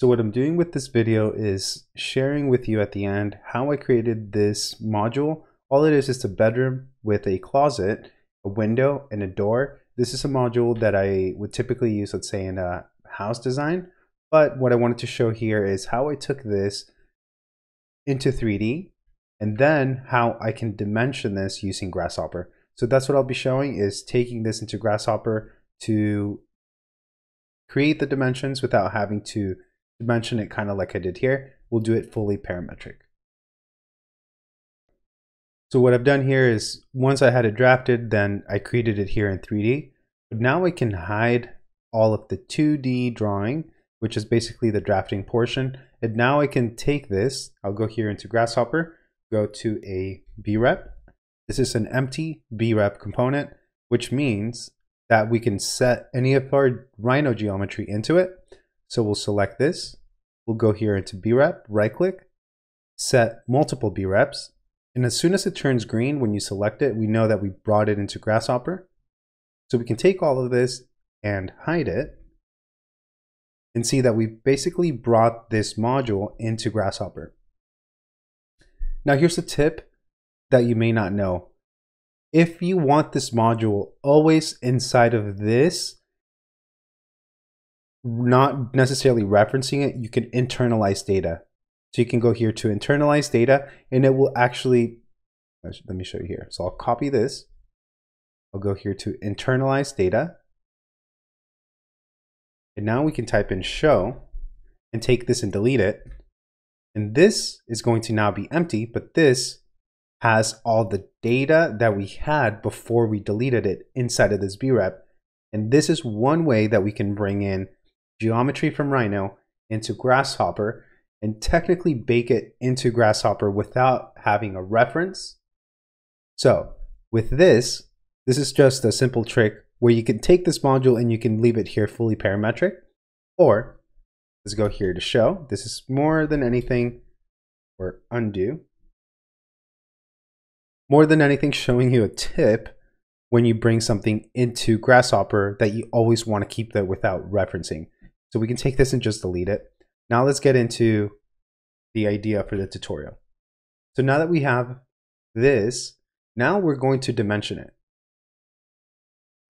So what I'm doing with this video is sharing with you at the end how I created this module. All it is is a bedroom with a closet, a window, and a door. This is a module that I would typically use, let's say in a house design. But what I wanted to show here is how I took this into 3D and then how I can dimension this using Grasshopper. So that's what I'll be showing is taking this into Grasshopper to create the dimensions without having to dimension it kind of like I did here. We'll do it fully parametric. So what I've done here is once I had it drafted, then I created it here in 3D. But now I can hide all of the 2D drawing, which is basically the drafting portion. And now I can take this, I'll go here into Grasshopper, go to a BREP. This is an empty BREP component, which means that we can set any of our Rhino geometry into it. So we'll select this. We'll go here into BREP, right click, set multiple BREPs. And as soon as it turns green, when you select it, we know that we brought it into Grasshopper. So we can take all of this and hide it and see that we basically brought this module into Grasshopper. Now here's a tip that you may not know. If you want this module always inside of this, not necessarily referencing it, you can internalize data. So you can go here to internalize data and it will actually, let me show you here. So I'll copy this. I'll go here to internalize data. And now we can type in show and take this and delete it. And this is going to now be empty, but this has all the data that we had before we deleted it inside of this BREP. And this is one way that we can bring in geometry from Rhino into Grasshopper and technically bake it into Grasshopper without having a reference. So with this, this is just a simple trick where you can take this module and you can leave it here fully parametric. Or let's go here to show. This is more than anything, or undo. More than anything showing you a tip when you bring something into Grasshopper that you always want to keep that without referencing. So we can take this and just delete it. Now let's get into the idea for the tutorial. So now that we have this, now we're going to dimension it.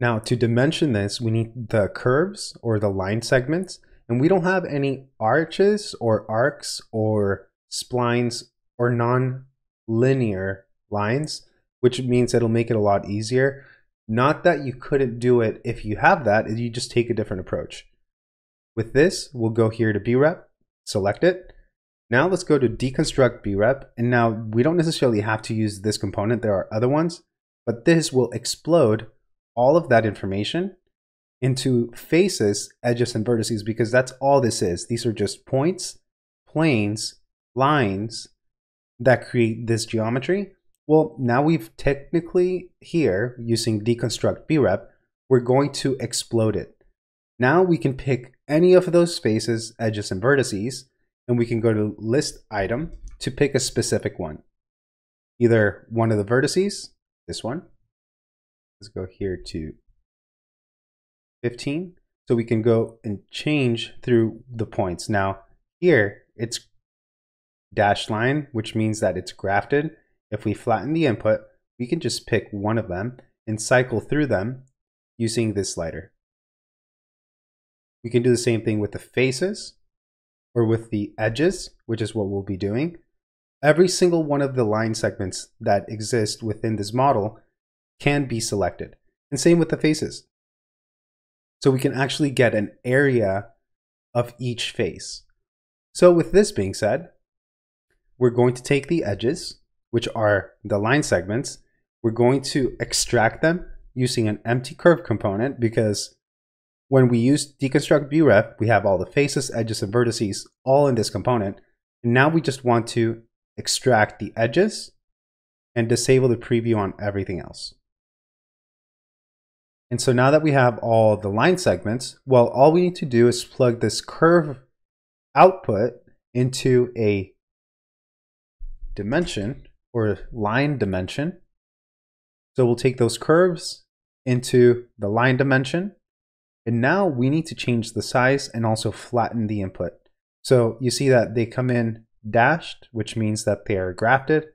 Now to dimension this, we need the curves or the line segments, and we don't have any arches or arcs or splines or non-linear lines, which means it'll make it a lot easier. Not that you couldn't do it if you have that, you just take a different approach. With this, we'll go here to BREP, select it. Now let's go to deconstruct BREP. And now we don't necessarily have to use this component. There are other ones, but this will explode all of that information into faces, edges, and vertices because that's all this is. These are just points, planes, lines that create this geometry. Well, now we've technically here using deconstruct BREP, we're going to explode it. Now we can pick any of those spaces, edges, and vertices, and we can go to list item to pick a specific one. Either one of the vertices, this one. Let's go here to 15. So we can go and change through the points. Now here it's dashed line, which means that it's grafted. If we flatten the input, we can just pick one of them and cycle through them using this slider. We can do the same thing with the faces or with the edges, which is what we'll be doing. Every single one of the line segments that exist within this model can be selected. And same with the faces. So we can actually get an area of each face. So with this being said, we're going to take the edges, which are the line segments. We're going to extract them using an empty curve component because when we use deconstruct BREP, we have all the faces, edges, and vertices all in this component. And now we just want to extract the edges and disable the preview on everything else. And so now that we have all the line segments, well, all we need to do is plug this curve output into a dimension or line dimension. So we'll take those curves into the line dimension and now we need to change the size and also flatten the input. So you see that they come in dashed, which means that they are grafted.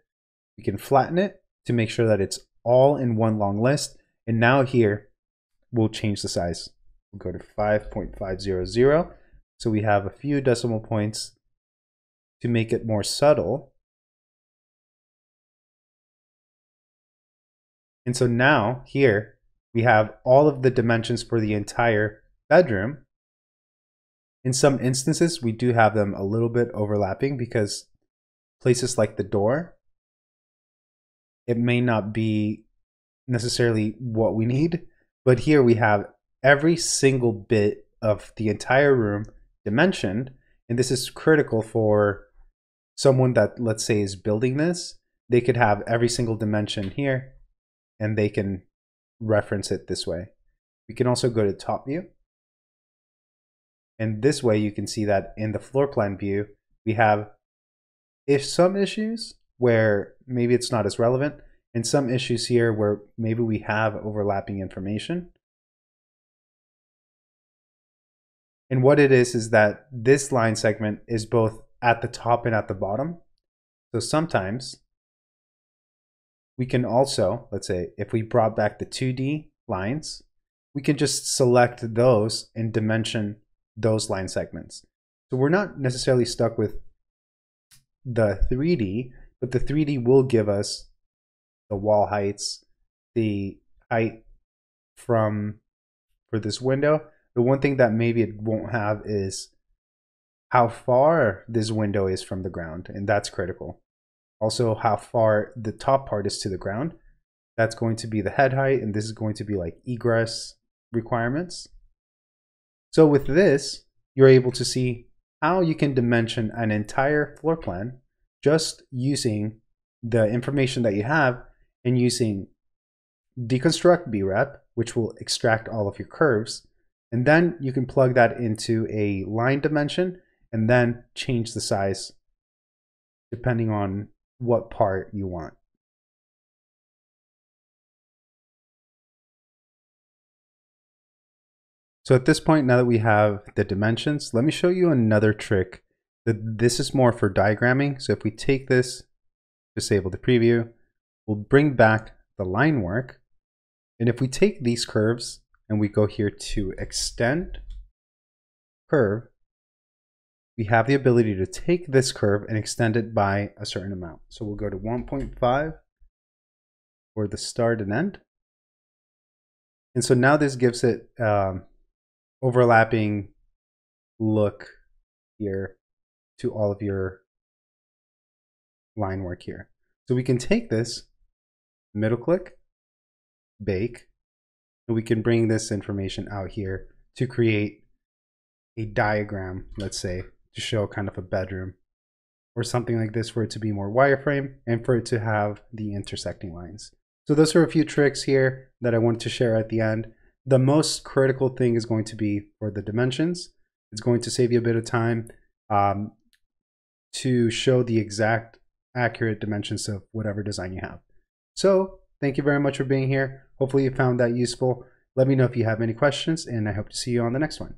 We can flatten it to make sure that it's all in one long list. And now here, we'll change the size. We'll go to 5.500. So we have a few decimal points to make it more subtle. And so now here we have all of the dimensions for the entire bedroom. In some instances, we do have them a little bit overlapping because places like the door, it may not be necessarily what we need, but here we have every single bit of the entire room dimensioned, and this is critical for someone that, let's say, is building this. They could have every single dimension here, and they can reference it this way. We can also go to top view. And this way you can see that in the floor plan view, we have if some issues where maybe it's not as relevant, and some issues here where maybe we have overlapping information. And what it is is that this line segment is both at the top and at the bottom. So sometimes we can also, let's say, if we brought back the 2D lines, we can just select those and dimension those line segments. So we're not necessarily stuck with the 3D, but the 3D will give us the wall heights, the height from for this window. The one thing that maybe it won't have is how far this window is from the ground, and that's critical. Also, how far the top part is to the ground. That's going to be the head height, and this is going to be like egress requirements. So with this, you're able to see how you can dimension an entire floor plan just using the information that you have and using deconstruct brep, which will extract all of your curves. And then you can plug that into a line dimension and then change the size depending on what part you want. So at this point, now that we have the dimensions, let me show you another trick. This is more for diagramming. So if we take this, disable the preview, we'll bring back the line work. And if we take these curves and we go here to extend curve, we have the ability to take this curve and extend it by a certain amount. So we'll go to 1.5 for the start and end. And so now this gives it um, overlapping look here to all of your line work here. So we can take this, middle click, bake, and we can bring this information out here to create a diagram, let's say, to show kind of a bedroom or something like this for it to be more wireframe and for it to have the intersecting lines. So those are a few tricks here that I wanted to share at the end. The most critical thing is going to be for the dimensions. It's going to save you a bit of time um, to show the exact accurate dimensions of whatever design you have. So thank you very much for being here. Hopefully you found that useful. Let me know if you have any questions and I hope to see you on the next one.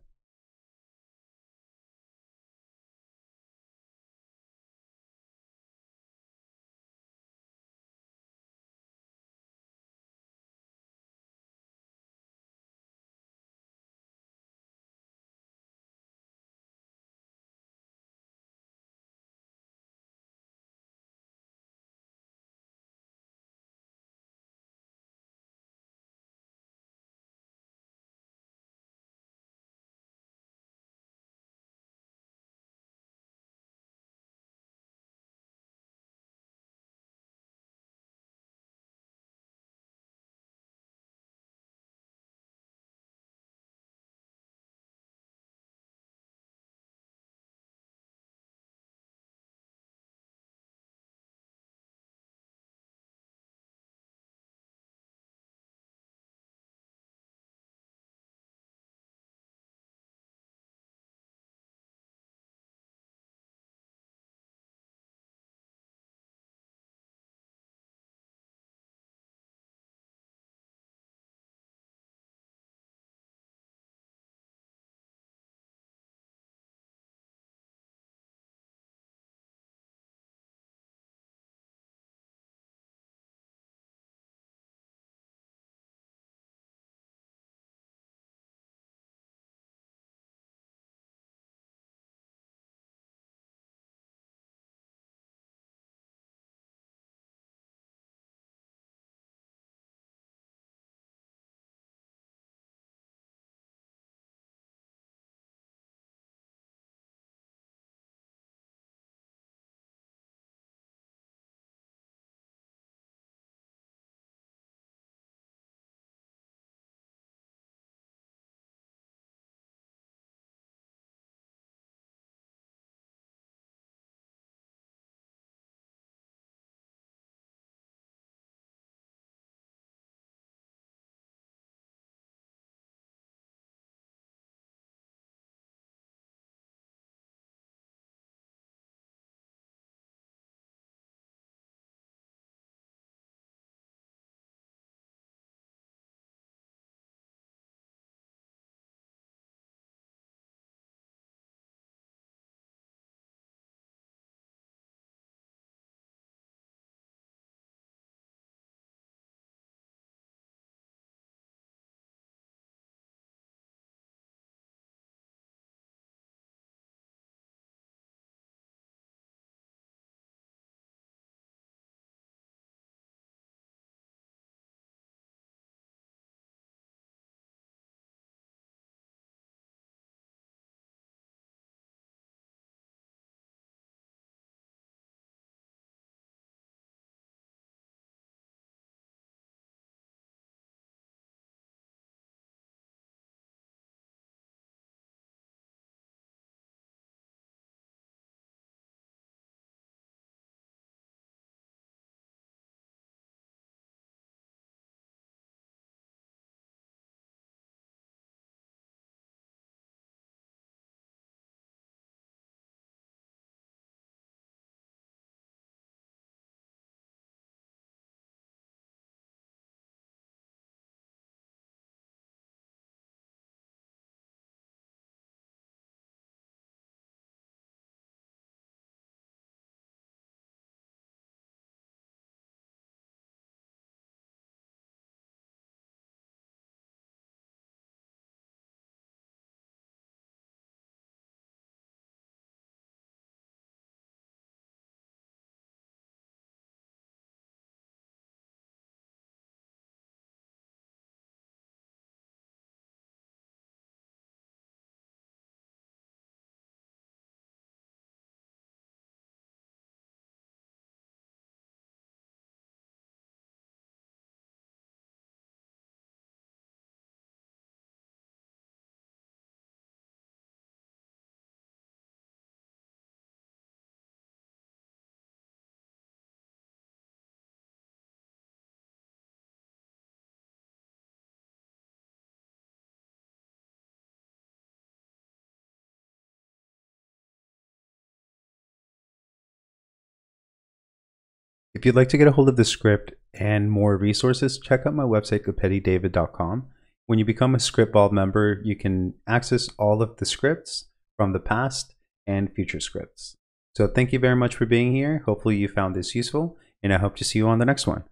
If you'd like to get a hold of the script and more resources, check out my website, copetedavid.com. When you become a Scriptball member, you can access all of the scripts from the past and future scripts. So thank you very much for being here. Hopefully you found this useful, and I hope to see you on the next one.